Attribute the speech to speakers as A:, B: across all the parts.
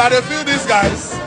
A: I feel these guys.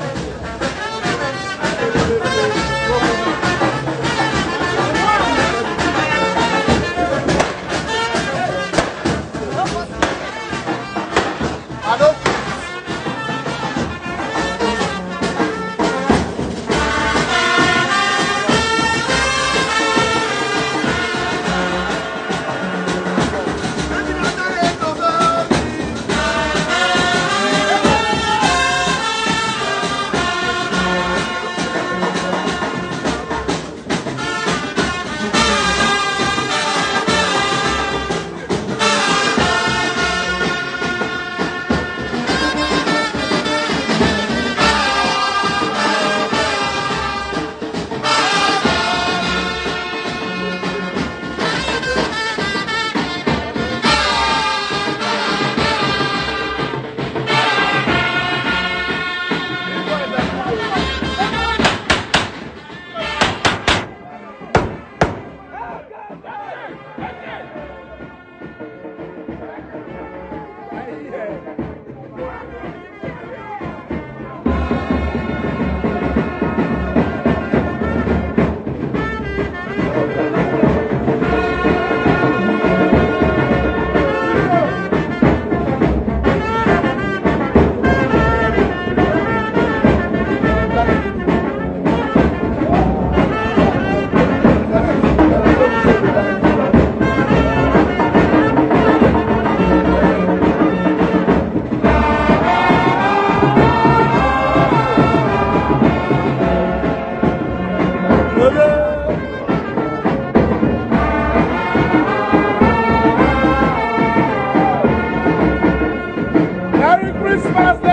A: Christmas.